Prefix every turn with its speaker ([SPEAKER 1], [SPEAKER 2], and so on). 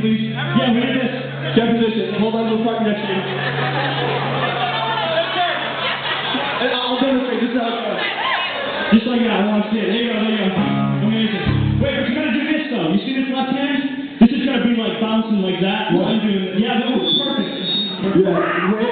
[SPEAKER 1] please. Yeah, we need this.
[SPEAKER 2] Get position. Hold on to the fucking next to you. And I'll demonstrate. This is how it goes.
[SPEAKER 1] Just like that, I want to see it. There you go, there you go. Amazing. Wait, but you gotta do this though. You see this left hand? This is gonna be like bouncing like that. What? I'm doing Yeah, No. was perfect.
[SPEAKER 2] Yeah.